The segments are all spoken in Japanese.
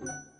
응.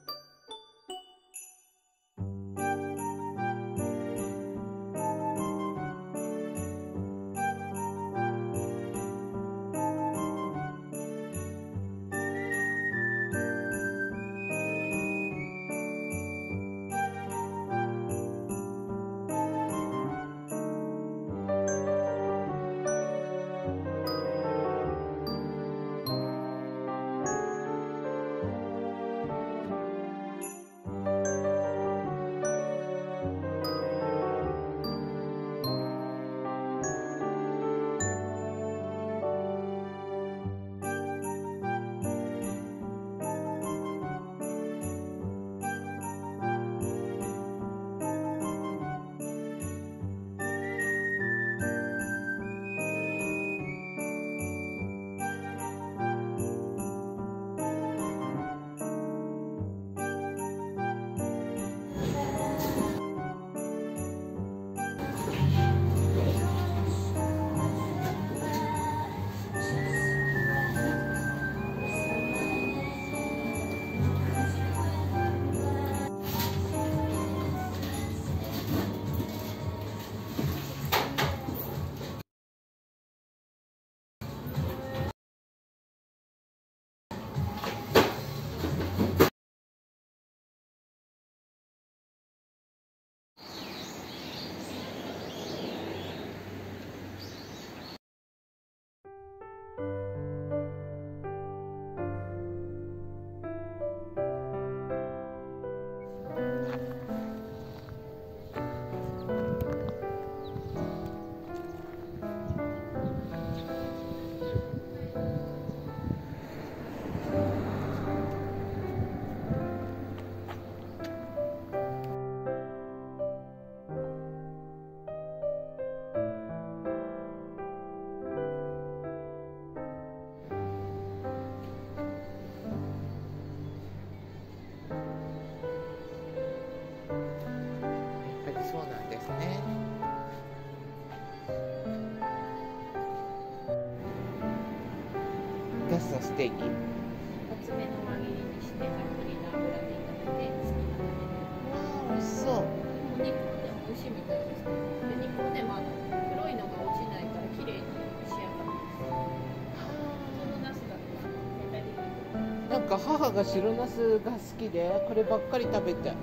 ナスのステーキ厚めの輪切りにしてたっぷりの油で炒めて好きなわあ美味しそうお肉でも美味しいみたいです。で肉でもあの黒いのが落ちな。いから綺麗に仕上がるんですなんか母が白ナスが好きでこればっかり食べて。あ